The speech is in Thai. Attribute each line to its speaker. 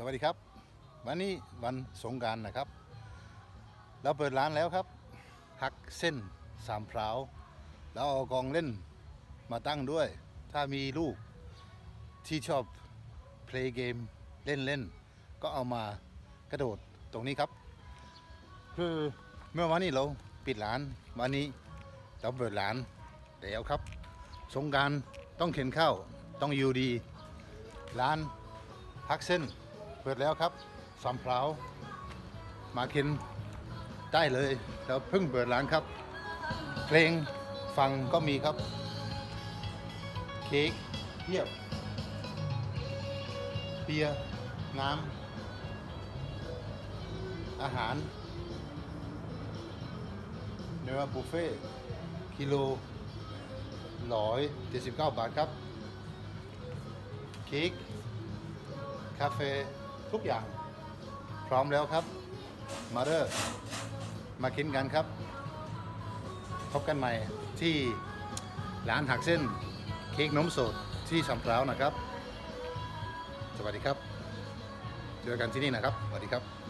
Speaker 1: สวัสดีครับ วันนี้วันสงการนะครับ เราเปิดร้านแล้วครับหักเส้นสามพร้าวแล้วเอากองเล่นมาตั้งด้วย ถ้ามีลูกที่ชอบเพลย์เกมเล่นเล่นๆก็เอามากระโดดตรงนี้ครับ คือเมื่อวันนี้เราปิดร้านวันนี้เราเปิดร้านแล้วครับ สงการต้องเข็นข้าวต้องอยู่ดีร้านพักเส้น ปิดแล้วครับสามพร้ามากินได้เลยเราเพิ่งเปิดร้านครับ เพลงฟังก็มีครับ เค้กเพียบเบียร์น้ำอาหารเนื้อบุฟเฟ่กิโลร้อยเจ็ดสิบเก้าบาทครับ เค้กคาเฟ่ ทุกอย่าง พร้อมแล้วครับ มาเริ่มมากินกันครับ พบกันใหม่ที่ร้านหักเส้นเค้กนมสดที่สำเพร้าวนะครับ สวัสดีครับ เจอกันที่นี่นะครับ สวัสดีครับ